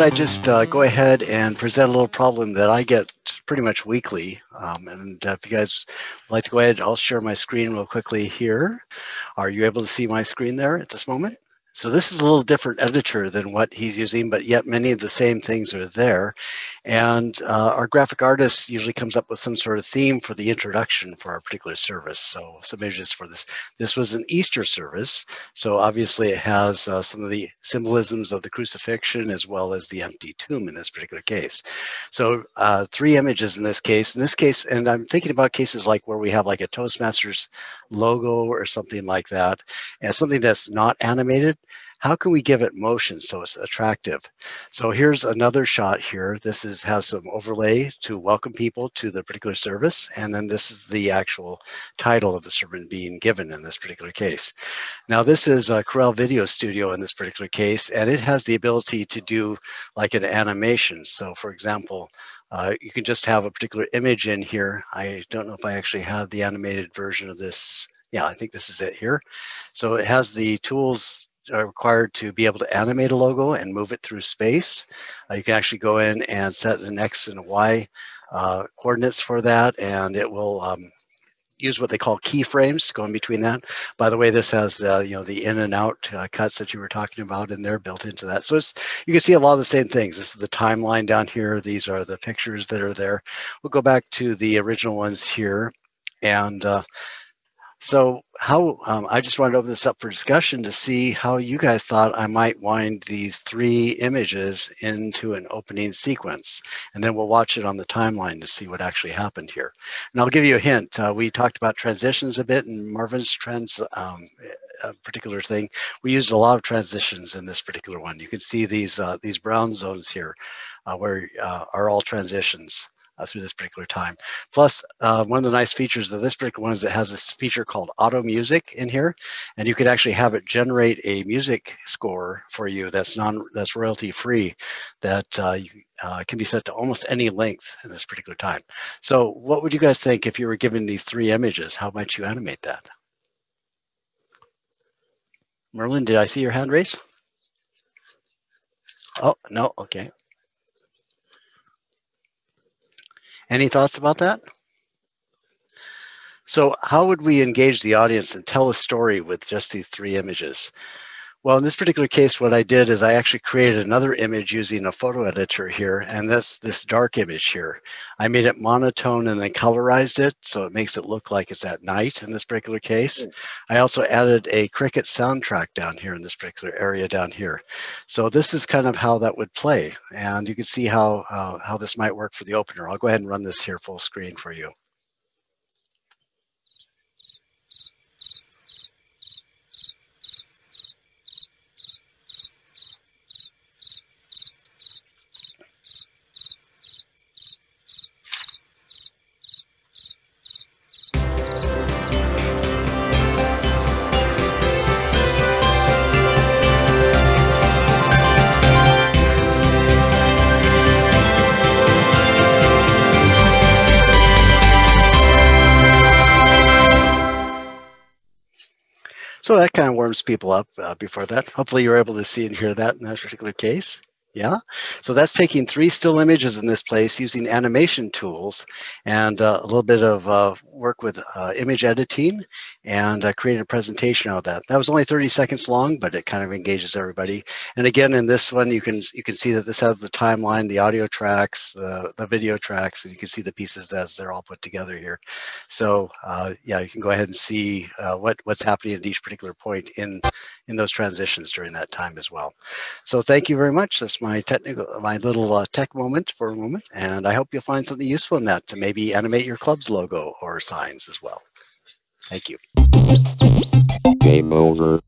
I just uh, go ahead and present a little problem that I get pretty much weekly. Um, and uh, if you guys like to go ahead, I'll share my screen real quickly here. Are you able to see my screen there at this moment? So this is a little different editor than what he's using, but yet many of the same things are there. And uh, our graphic artist usually comes up with some sort of theme for the introduction for our particular service. So some images for this. This was an Easter service. So obviously it has uh, some of the symbolisms of the crucifixion as well as the empty tomb in this particular case. So uh, three images in this case. In this case, and I'm thinking about cases like where we have like a Toastmasters logo or something like that, and something that's not animated how can we give it motion so it's attractive? So here's another shot here. This is has some overlay to welcome people to the particular service. And then this is the actual title of the sermon being given in this particular case. Now this is a Corel Video Studio in this particular case, and it has the ability to do like an animation. So for example, uh, you can just have a particular image in here. I don't know if I actually have the animated version of this. Yeah, I think this is it here. So it has the tools are required to be able to animate a logo and move it through space. Uh, you can actually go in and set an X and Y uh, coordinates for that, and it will um, use what they call keyframes to go in between that. By the way, this has uh, you know the in and out uh, cuts that you were talking about in there built into that. So it's you can see a lot of the same things. This is the timeline down here. These are the pictures that are there. We'll go back to the original ones here, and uh, so how um, I just wanted to open this up for discussion to see how you guys thought I might wind these three images into an opening sequence, and then we'll watch it on the timeline to see what actually happened here. And I'll give you a hint. Uh, we talked about transitions a bit and Marvin's trends. Um, particular thing. We used a lot of transitions in this particular one. You can see these uh, these brown zones here, uh, where uh, are all transitions uh, through this particular time. Plus, uh, one of the nice features of this particular one is it has this feature called auto music in here, and you could actually have it generate a music score for you that's non that's royalty free, that uh, you, uh, can be set to almost any length in this particular time. So, what would you guys think if you were given these three images? How might you animate that? Merlin, did I see your hand raise? Oh, no, okay. Any thoughts about that? So how would we engage the audience and tell a story with just these three images? Well, in this particular case, what I did is I actually created another image using a photo editor here, and this this dark image here. I made it monotone and then colorized it, so it makes it look like it's at night in this particular case. Mm. I also added a Cricket soundtrack down here in this particular area down here. So this is kind of how that would play, and you can see how, uh, how this might work for the opener. I'll go ahead and run this here full screen for you. So that kind of warms people up uh, before that. Hopefully you're able to see and hear that in that particular case. Yeah, so that's taking three still images in this place using animation tools and uh, a little bit of uh, work with uh, image editing and uh, creating a presentation out of that. That was only 30 seconds long, but it kind of engages everybody. And again, in this one, you can you can see that this has the timeline, the audio tracks, the, the video tracks, and you can see the pieces as they're all put together here. So uh, yeah, you can go ahead and see uh, what, what's happening at each particular point in, in those transitions during that time as well. So thank you very much. That's my technical, my little uh, tech moment for a moment, and I hope you'll find something useful in that to maybe animate your club's logo or signs as well. Thank you. Game over.